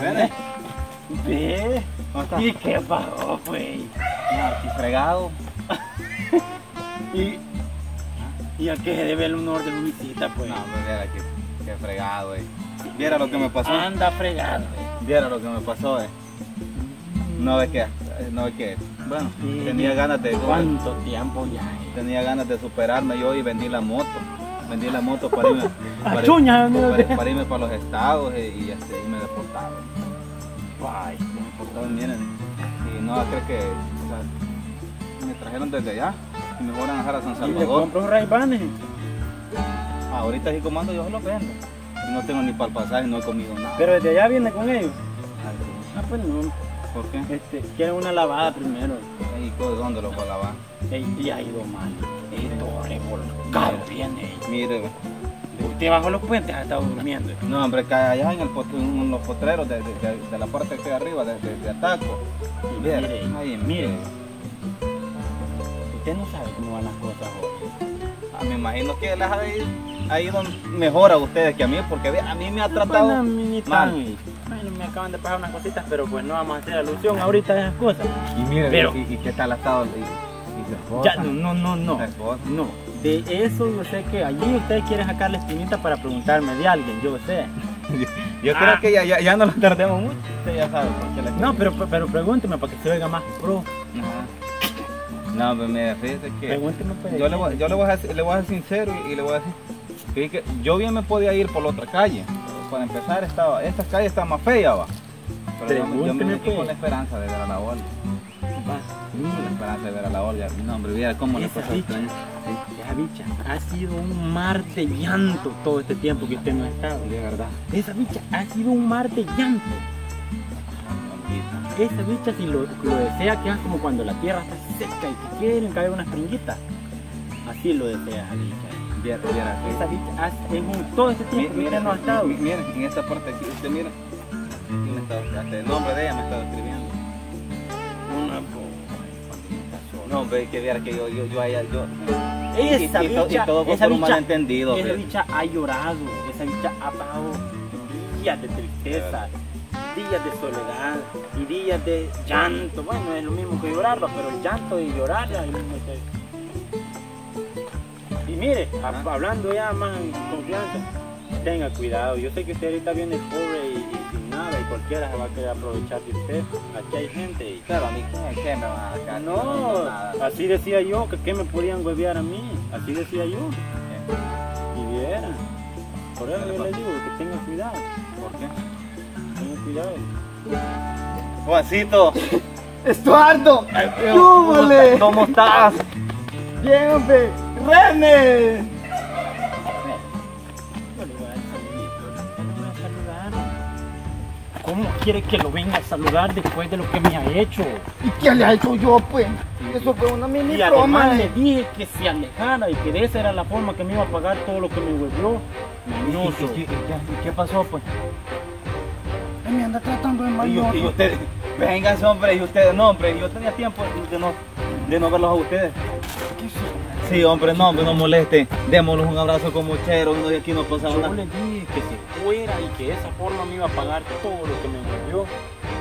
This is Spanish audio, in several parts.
¿ves? Ve. ¿Y qué pasó, pues? No, aquí fregado. ¿Y, ¿Y a qué se debe el honor de mi visita, pues? No, pues viera que, que fregado, eh. Viera lo que me pasó. Anda fregado, eh. Viera lo que me pasó, eh. No ve que, no ve que, bueno, Sí. tenía ganas de, ¿Cuánto tiempo ya? eh? tenía ganas de superarme yo y vendí la moto. Vendí la moto para irme, para, irme para los estados eh, y, este, y me deportaron. Ay, Me deportaron, miren. Y no creo que, o sea, me trajeron desde allá y me fueron a dejar a San ¿y le Salvador. compro raibanes? Ahorita sí comando yo se los vendo. Y no tengo ni para el pasaje, no he comido nada. Pero desde allá viene con ellos. Ay, Ah, pues no. ¿Por qué? Este, quieren una lavada primero. ¿Y dónde lo voy a lavar? Y ha ido mal. Y todo revolcado viene. Mire, ve. Usted bajo los puentes ha estado durmiendo. no hombre, cae allá en, el pot- en los potreros de, de- de- de la parte que hay arriba, de, de, de Ataco. Y mire, ahí, mire. Usted no sabe cómo van las cosas hoy. Ah, me imagino que les ha ido, ha ido mejor a ustedes que a mí, porque a mí me ha tratado mal. Bueno, me acaban de pasar unas cositas, pero pues no vamos a hacer alusión ahorita a esas cosas. Y mire, Pero- y, y qué tal ha estado? Y, y su esposa. Ya, no, no, no, no. No, de eso yo sé que allí ustedes quieren sacar la espinita para preguntarme de alguien, yo sé. Yo Ah. creo que ya, ya, ya no lo tardemos mucho. Usted ya sabe por qué le No, pero, pero pregúnteme para que se oiga más pro. No, pues mire, fíjese que Pregúnteme pues. yo le voy, yo le voy a ser, le voy a ser sincero y, y le voy a decir que, yo bien me podía ir por la otra calle. pero Para empezar, estaba, esta calle está más fea, va. Pero yo, me- yo me metí pues. con la esperanza de ver a la Olga. La mira, esperanza de ver a la Olga. No, hombre, viera cómo bicha. extraño. esa bicha ha sido un mar de llanto todo este tiempo que usted no ha estado. De verdad. Esa bicha ha sido un mar de llanto. Esa bicha si lo, lo desea que es como cuando la tierra está seca y que quieren caer unas pringuitas. Así lo desea esa bicha. Viera, viera. Esa bicha ha- en un- todo este tiempo que Mira, usted no ha estado. mi- miren, en esta parte aquí, usted mira. Está- hasta el nombre de ella me estaba escribiendo. Una No, hombre, que viera que yo, yo, yo a ella, yo. Esa y, bicha, y todo fue esa por un bicha- malentendido. Esa pues. bicha ha llorado, esa bicha ha pasado días de tristeza, días de soledad y días de llanto. Bueno, es lo mismo que llorarlo, pero el llanto y llorar es lo mismo que- Y mire, Ah. hab- hablando ya más en confianza, tenga cuidado. Yo sé que usted ahorita viene pobre y, cualquiera se va a querer aprovechar de usted. Aquí hay gente y... Claro, a mí, ¿qué, qué me va a sacar? No, nada. así decía yo, que qué me podían huevear a mí, así decía yo. Y viera. Por eso yo le digo que tenga cuidado, ¿Por qué? tenga cuidado. Juancito, ¡Estuardo! ¿cómo, ¡Yúbole! ¿cómo estás? ¡Bien, hombre! ¡René! Quiere que lo venga a saludar después de lo que me ha hecho? ¿Y qué le ha hecho yo, pues? Eso fue una mini Y broma. además le eh. dije que se alejara y que de esa era la forma que me iba a pagar todo lo que me huevió. Mañoso. ¿Y, y- y- y qué pasó, pues? Me anda tratando de Y, mayor. y usted, vengan, hombre, y ustedes, no, hombre, yo tenía tiempo de no, de no verlos a ustedes. Sí, hombre, no, hombre, no moleste. Démosles un abrazo como chero, uno de aquí no pasa Yo nada. le dije que se fuera y que de esa forma me iba a pagar todo lo que me huevió.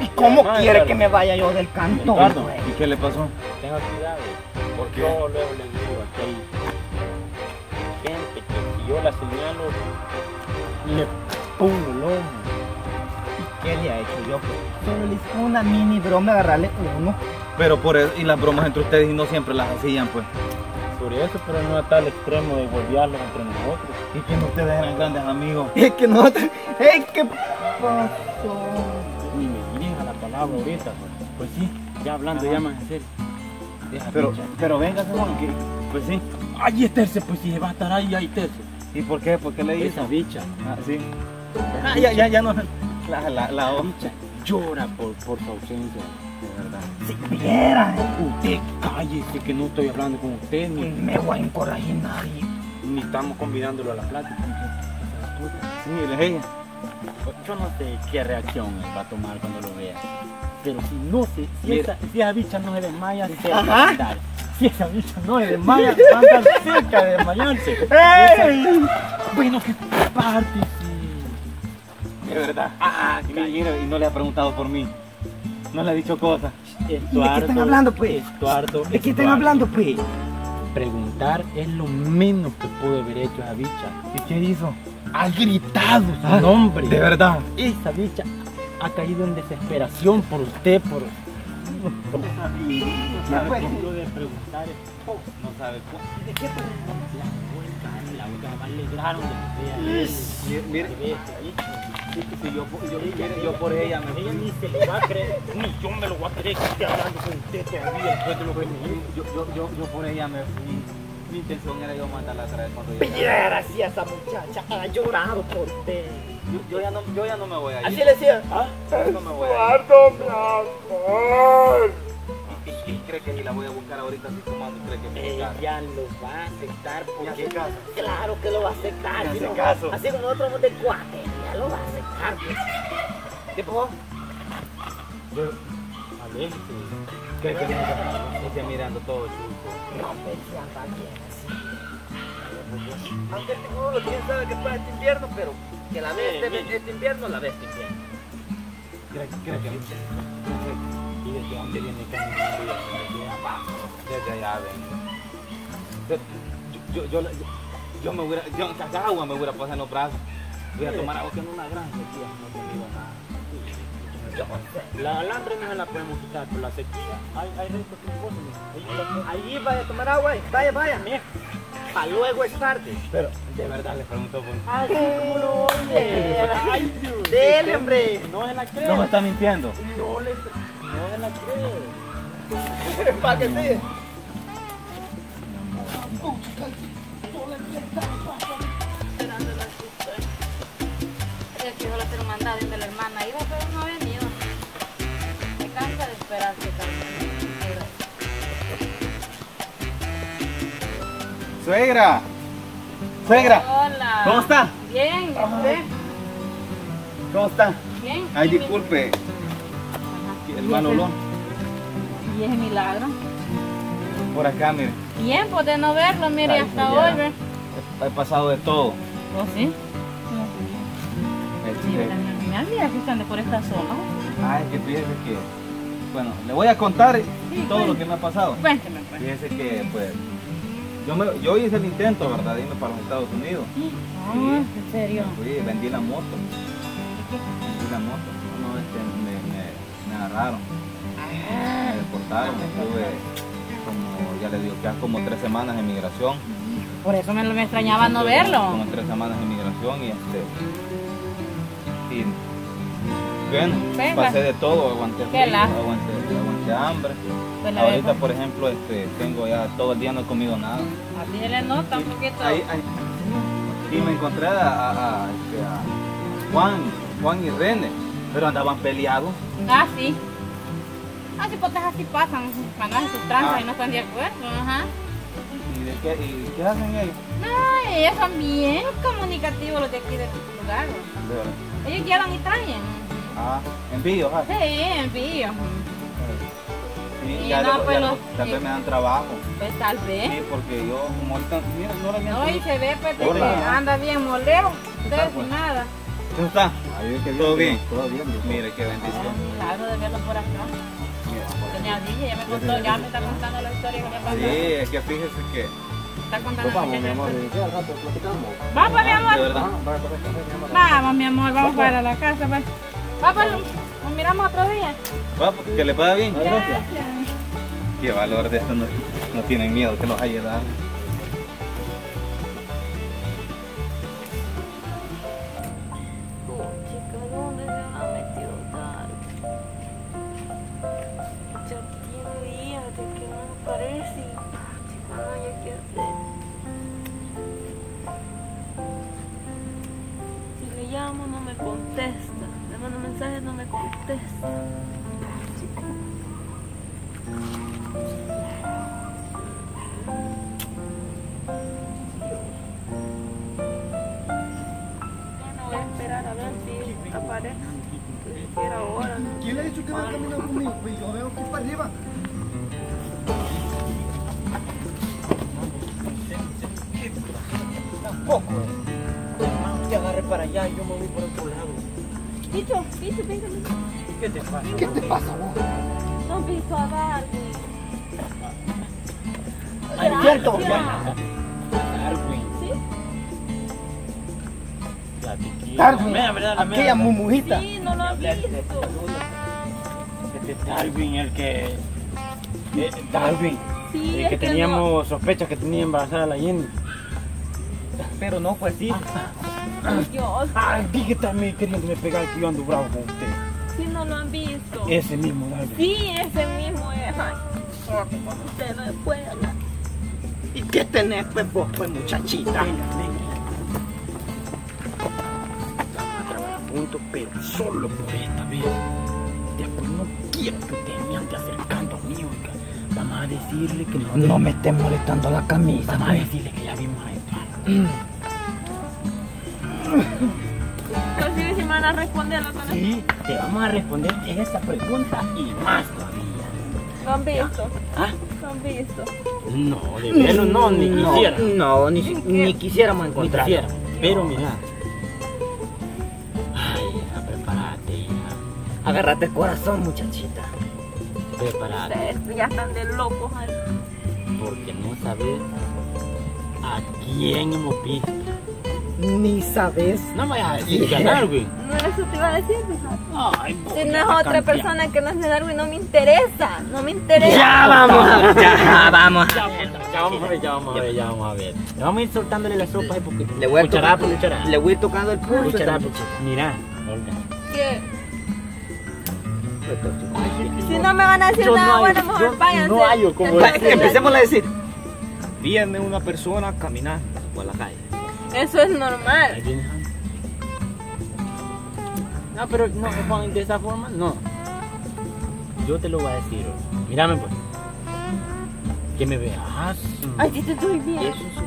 ¿Y cómo Además, quiere que me vaya yo del cantón, güey? ¿Y qué le pasó? Tenga cuidado, porque yo luego le digo aquí hay gente que si yo la señalo, le pongo el ojo. ¿Y qué le ha hecho yo? pues? Solo le hice una mini broma, agarrarle uno. Pero por eso, y las bromas entre ustedes y no siempre las hacían, pues. Eso, pero no hasta el extremo de golpearlo entre nosotros. Y que no ustedes eran grandes amigos. Es que no... ¡Es que pasó! Ni me dirija la palabra ahorita. Pues sí, ya hablando, ya más en serio. Deja Pero, pero venga, Juan, que, pues sí. Ahí es terce, pues si se va a estar ahí, ahí terce. ¿Y por qué? ¿Por qué le hizo? Esa bicha. Ah, sí. Ah, ya, ya, ya no. La, la, la, La bicha llora por, por su ausencia. De verdad. Si viera, Usted cállese que no estoy hablando con usted ni, me voy a encorajar nadie. ni estamos convidándolo a la plática. Sí, mire, ella. Yo no sé qué reacción va a tomar cuando lo vea. Pero si no se, si, esa, si esa bicha no se desmaya, se va a matar. Si esa bicha no se desmaya, va a andar cerca de desmayarse. ¡Ey! Bueno, que parte, sí. De verdad. Ah, y no le ha preguntado por mí. No le ha dicho cosas. Estuardo, están hablando, pues? Estuardo, ¿De qué están hablando, pues? Preguntar es lo menos que pudo haber hecho esa bicha. ¿Y qué hizo? Ha gritado su Ah, nombre. De verdad. Esa bicha ha caído en desesperación por usted, por... Ya, pues. Lo de preguntar. No sabe. ¿De qué preguntar? La vuelta, la vuelta, me alegraron de que vea si yo, yo, yo por ella me Ella ni se le va a creer, ni yo me lo voy a creer que esté hablando con usted todavía después de lo que me dijo. yo, yo, yo, yo por ella me fui. Mi intención era yo mandarla a traer cuando. Viera si esa muchacha ha llorado por usted. Yo, yo ya no, yo ya no me voy a ir. Así le decía. ¿Ah? Yo no me voy a ir. Mi amor. ¿Y, y cree que si la voy a buscar ahorita así como ando, cree que me buscar? Ella lo va a aceptar porque hace caso. Claro que lo va a aceptar. Me hace caso. Así como nosotros somos de cuate, lo va a aceptar. ¿Qué pasó? Yo, que me esté mirando todo chulo. No pensaba bien así. Aunque este uno quién sabe que es para este invierno, pero que la ve este, este invierno, la ve este invierno. ¿Cree, cree que ¿Y desde dónde viene caminando? Desde allá ven? Yo, yo, yo, yo, yo me hubiera, yo en agua me hubiera puesto en los brazos. Voy a tomar agua que en una granja, tío, no te digo nada. La alambre no se la podemos quitar por la sequía. Hay, hay restos que Ahí vaya a tomar agua, vaya, vaya. Para luego es tarde. Pero de verdad le pregunto por Ay, ¿cómo lo oye? Ay, Dios. Dele, hombre. No se la cree. No me está mintiendo. No le no se la cree. Para que sí. Suegra. Suegra. Hola. ¿Cómo está? Bien. ¿Cómo está? Bien. Ay, ¿Y mi- disculpe, Ajá. el mal olor. Y ese milagro. Por acá, mire. Pues de no verlo, mire, Ay, hasta hoy, ¿ve? He pasado de todo. ¿Oh, sí? Sí, Este, ¿verdad? Me olvida que están de por esta zona. ay, que fíjese que. Bueno, le voy a contar Sí, todo lo que me ha pasado. Cuénteme, pues. Fíjese que, pues. Yo, me, yo hice el intento, ¿verdad? De irme para los Estados Unidos. Ah, ¿en serio? Fui, vendí la moto. Vendí la moto. No, este, me, me, me agarraron. Ah. Me deportaron. Estuve como, ya le digo, que hace como tres semanas en migración. Por eso me, me extrañaba no verlo. Como tres semanas en migración y este. Y bueno, Venga. pasé de todo, aguanté frío, aguanté, aguanté hambre. Pues Ahorita, por ejemplo, este, tengo ya todo el día no he comido nada. así se le nota un poquito. Ahí, ahí. Y me encontré a, a- a, este, a Juan, Juan y René, pero andaban peleados. Ah, sí. Ah, sí, porque así pasan, cuando hacen sus tranzas Ah. y no están de acuerdo, ajá. ¿Y, de qué, y qué hacen ellos? No, ellos son bien comunicativos los de aquí de tu lugar. Ellos llevan y traen. Ah, envíos, ah. Sí, envío. Sí, Y ya no, de- pues, ya los- tal vez me dan trabajo. Pues tal vez. Sí, porque yo, como ahorita, mira, no la No, y se ve pues que anda bien ustedes pues? sin nada. ¿Cómo está? ¿Todo bien? Todo bien, viejo. Mire, qué bendición. Milagro de verlo por acá. Doña ya me contó, ya me está contando la historia que le pasó. Sí, es que fíjese que, Está contando Pues la vamos, mi amor, historia. ¿y qué al rato platicamos? Vamos, mi amor. Ah. Vamos, mi amor, vamos para la casa. Pues. Vamos, miramos otro día. Va, que le vaya bien. Gracias. Qué valor de esto, no, no tienen miedo que los haya dado. Chica, ¿dónde se ha metido tal? Ya tiene días de que no aparece. Chica, no hay qué hacer. Si le llamo no me contesta. Mando mensajes no me contesta. Bueno, voy a esperar a ver si aparece. Que siquiera ahora. ¿Quién le ha dicho que va a caminar conmigo? Pues yo veo que para arriba. Tampoco. Que agarre para allá yo me voy por otro lado. Picho, Picho, venga. ¿Qué te pasa? ¿Qué te pasa vos? No han visto a Darwin. Ay, cierto. Darwin. Aquella mumujita. Sí, no lo han visto. Este es Darwin, el que. eh, Darwin. Sí, El es que que teníamos sospechas que tenía embarazada a la Jenny. Pero no fue así. Dios, Ay, dije también queriéndome pegar que yo ando bravo con usted. sí no lo han visto. Ese mismo Darwin. Sí, ese mismo es. Ay, porque con usted no puede hablar. ¿Y qué tenés, pues, vos, pues, muchachita? Venga, venga. Vamos a trabajar juntos, pero solo por esta vez. Después no quiero que usted me ande acercando a mí, oiga. Vamos a decirle que no. No me estés molestando la camisa. Vamos a decirle que ya vimos a Eduardo. Entonces, si me van a responder lo que no Sí, te vamos a responder esa pregunta y más todavía. lo han visto. ¿Ah? Lo han visto. No, de verlo no, ni quisiera. No, ni, ni quisiéramos Ni encontrar. quisiera. Pero mira. Ay, hija, prepárate, hija. Agárrate el corazón, muchachita. Prepárate. Ustedes ya están de locos ahí. Porque no sabes a quién hemos visto. Ni sabes. No vayas a decir que a Darwin. No, eso te iba a decir, fíjate. Ay, Si no es otra persona que no es de Darwin, no me interesa. No me interesa. Ya vamos a ver, ya vamos a ver. ya vamos a ver, ya vamos a ver, ya vamos a ver. Le vamos a ir soltándole la sopa ahí porque Le voy a cucharada tocar- por cucharada. Le voy tocando el pulso. Cucharada por cucharada. Mira, Olga. ¿Qué? Pues, Si no me van a decir Yo no nada, hay- bueno, mejor váyanse. no hallo decirle. Empecemos a decir. Viene una persona caminando por la calle. Eso es Ahí normal. No, pero no, Juan, de esa forma, no. Yo te lo voy a decir. Mírame pues. Que me veas. Ay, te estoy viendo. Eso es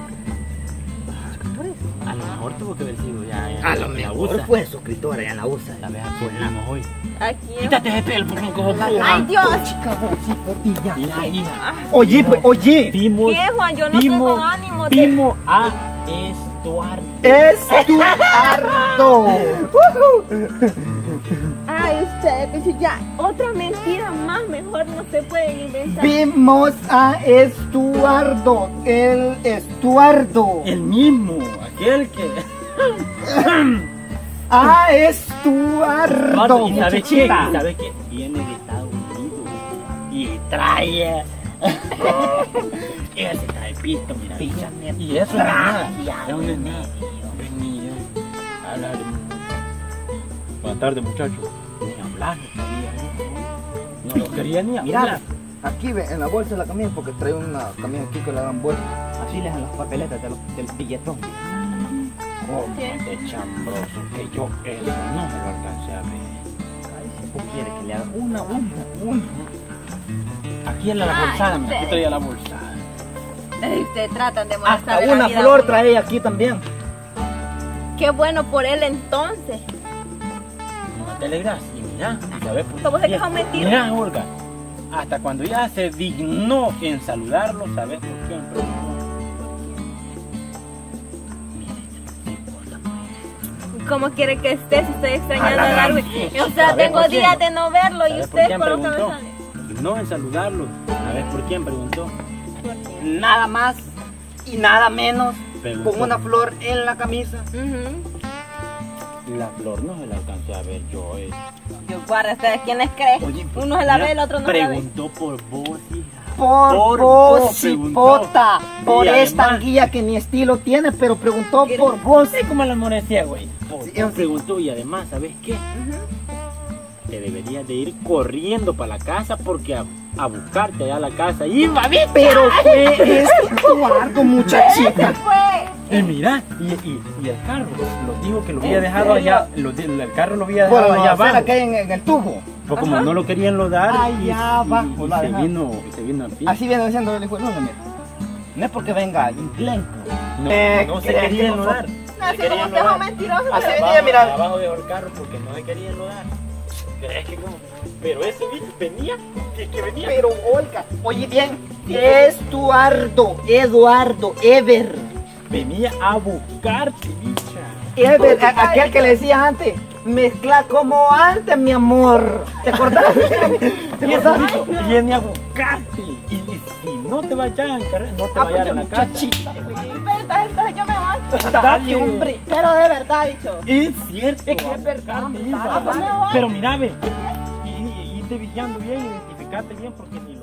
A lo mejor tuvo que haber sido ya. ya A lo mejor usa. fue suscriptora, ya la usa. La vez vimos hoy. Aquí. Quítate ese pelo, porque no cojo Ay, Dios. Hija, hija. Oye, pues, oye. Vimos, ¿Qué, Juan? Yo no vimos, tengo ánimo de... vimos a Estuardo. Estuardo. Usted, pues ya. Otra mentira más, mejor no se pueden inventar. Vimos a Estuardo. El Estuardo. El mismo, aquel que. A Estuardo. ¿Y sabes qué? ¿Y sabes qué? Viene de Estados Unidos y trae. Ese trae pisto, mira. Y eso no es nada. Es una nada. Hablar. Buenas tardes, muchachos. Hablar. No lo quería ni Mira, hablar. aquí ve, en la bolsa de la camisa, porque trae una camisa aquí que le dan vuelta. Así le dan las papeletas de los- del billetón. ¿Cómo de chambroso que yo eso no me lo alcancé a ver. ¿O quiere que le haga una, una, una? Aquí en la Ay, bolsada, mira, aquí traía la bolsada. Ustedes tratan de molestar Hasta la una vida flor trae aquí también. Qué bueno por él entonces. No te alegras mira, ¿sabes por ¿Cómo se quejó mentira? Mira, Olga, hasta cuando ya se dignó en saludarlo, ¿sabes por qué? ¿Cómo quiere que esté si estoy extrañando A Darwin? O sea, ¿Sabe tengo días de no verlo y ¿Sabes por usted quién por lo que me preguntó? sale. Dignó en saludarlo, ¿sabes por quién preguntó? Nada más y nada menos. Preguntó. Con una flor en la camisa. Ujú. La flor no se la alcancé a ver yo. Eh. Yo guarda, ¿ustedes quiénes creen? Oye, pues, Uno se la ve, el otro no se la ve. Preguntó por vos, hija. Por, Por vos, cipota. Por Y esta además- guía que ni estilo tiene, pero preguntó por vos. sé cómo la güey. Por Sí, preguntó y además, ¿sabes qué? Te deberías de ir corriendo para la casa porque a, a buscarte allá a la casa. ¡Y bien! Pero fue Estuardo, muchachita. Y mira, y, y, y el carro, lo dijo que lo había dejado allá, lo el carro lo había dejado la allá abajo. que en, en el tubo. Pues como no lo querían lodar, y, Allá y- abajo y lo se vino, se vino a pie. Así viene diciendo el hijo. No, no, mira. No es porque venga blanco. No, Eh, no se ¿crees que querían no lodar. No, se si querían es lodar. un mentiroso, Así pero- venía, mira. Abajo dejó el carro porque no se querían lodar. ¿Crees que como? Pero ese bicho venía, que, que venía. Pero Olga, oye bien, Estuardo, Eduardo, Ever. Venía a buscarte, bicha. Ever, a- aquel que le decía antes, mezcla como antes, mi amor. ¿Te acordás? Y eso tiene aguacate. Y, y si no te vayas a encargar, no te vayas a la casa. Entonces, yo me voy. Dale, hombre. Pero de verdad, dicho. Es cierto. Es que es verdad, va. dale. Pero mira, ve. Y, y, y te vigilando bien, identificate bien, porque si